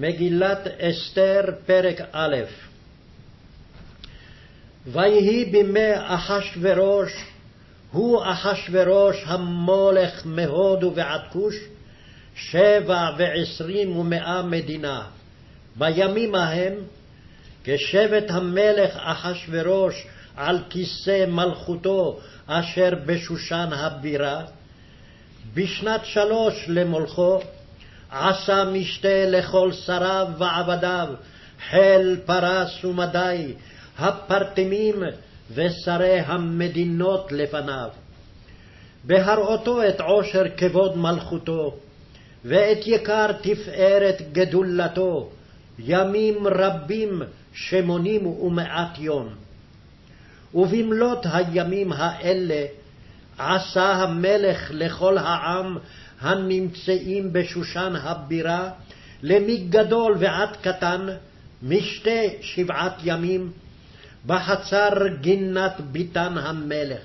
מגילת אסתר, פרק א' ויהי בימי אחשורוש, הוא אחשורוש המולך מהודו ועד כוש, שבע ועשרים ומאה מדינה. בימים ההם, כשבט המלך אחשורוש על כיסא מלכותו אשר בשושן הבירה, בשנת שלוש למולכו, עשה משתה לכל שריו ועבדיו, חיל פרס ומדי, הפרטמים ושרי המדינות לפניו. בהראותו את עושר כבוד מלכותו, ואת יקר תפארת גדולתו, ימים רבים שמונים ומעט יום. ובמלאת הימים האלה עשה המלך לכל העם הנמצאים בשושן הבירה, למגדול ועד קטן, משתה שבעת ימים, בחצר גינת ביתן המלך.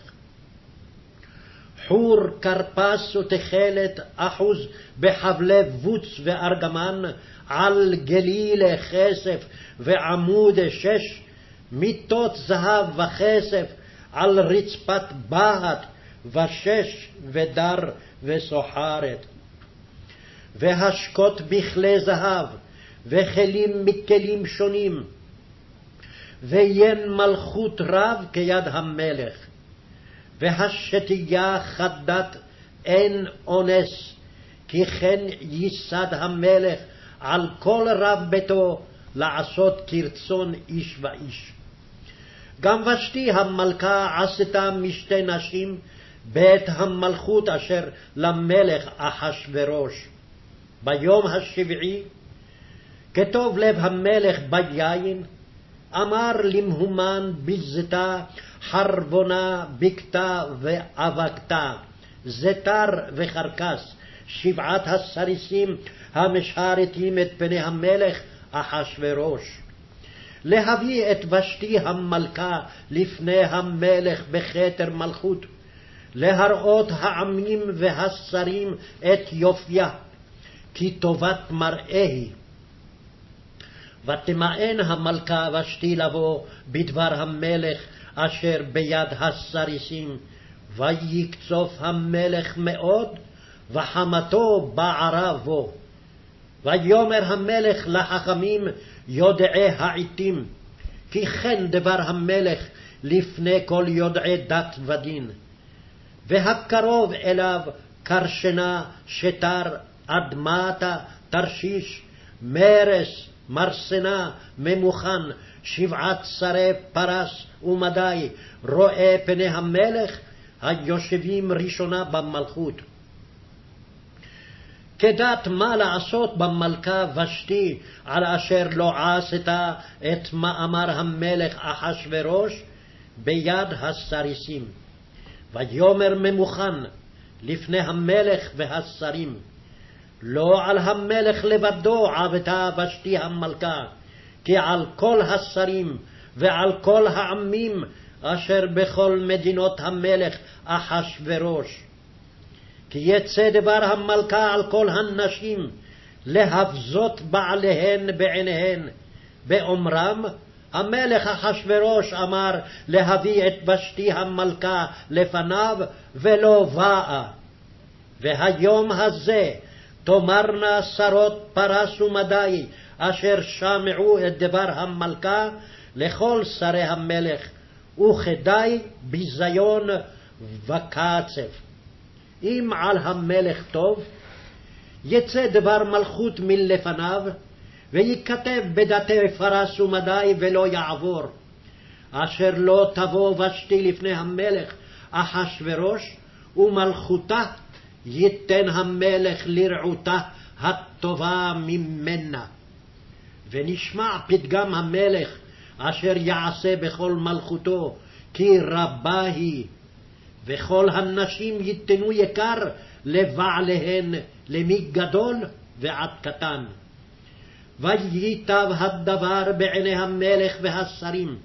חור, כרפס ותכלת אחוז בחבלי בוץ וארגמן, על גלילה כסף ועמוד שש, מיטות זהב וכסף, על רצפת בהת ושש ודר וסוחרת. והשקות בכלי זהב, וכלים מכלים שונים, ויין מלכות רב כיד המלך. והשתייה חדת אין אונס, כי כן ייסד המלך על כל רב ביתו לעשות כרצון איש ואיש. גם ושתי המלכה עשתה משתי נשים בית המלכות אשר למלך אחשורוש. ביום השבעי, כטוב לב המלך ביין, אמר למהומן בזתה, חרבונה, בקתה ואבקתה, זתר וחרקס, שבעת הסריסים המשרתים את פני המלך אחשורוש. להביא את ושתי המלכה לפני המלך בכתר מלכות, להראות העמים והשרים את יופייה, כי טובת מראה היא. ותמאן המלכה ושתי לבוא בדבר המלך אשר ביד הסריסים, ויקצוף המלך מאוד, וחמתו בערה בו. ויאמר המלך לחכמים יודעי העתים, כי כן דבר המלך לפני כל יודעי דת ודין. והקרוב אליו קרשנה, שתר, אדמתה, תרשיש, מרס, מרסנה, ממוכן, שבעת שרי פרס ומדי, רואה פני המלך, היושבים ראשונה במלכות. כדת מה לעשות במלכה ושתי, על אשר לא עשתה את מאמר המלך אחשורוש ביד הסריסים. ויאמר ממוכן לפני המלך והשרים, לא על המלך לבדו עבדה ושתי המלכה, כי על כל השרים ועל כל העמים אשר בכל מדינות המלך אחשורוש. כי יצא דבר המלכה על כל הנשים, להבזות בעליהן בעיניהן, באומרם המלך אחשורוש אמר להביא את ושתי המלכה לפניו, ולא באה. והיום הזה תאמרנה שרות פרס ומדי, אשר שמעו את דבר המלכה לכל שרי המלך, וכדי ביזיון וקצף. אם על המלך טוב, יצא דבר מלכות מלפניו, וייכתב בדתי פרס ומדי ולא יעבור, אשר לא תבוא ושתי לפני המלך אחשורוש, ומלכותה ייתן המלך לרעותה הטובה ממנה. ונשמע פתגם המלך אשר יעשה בכל מלכותו, כי רבה היא, וכל הנשים ייתנו יקר לבעליהן, למי גדול ועד קטן. וייטב הדבר בעיני המלך והשרים.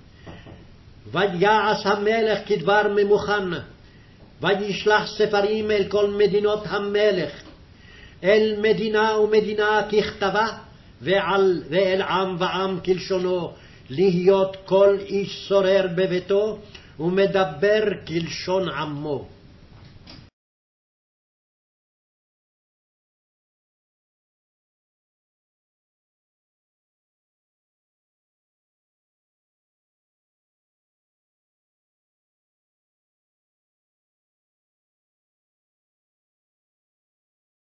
ויעש המלך כדבר ממוכן, וישלח ספרים אל כל מדינות המלך, אל מדינה ומדינה ככתבה, ועל, ואל עם ועם כלשונו, להיות כל איש שורר בביתו, ומדבר כלשון עמו.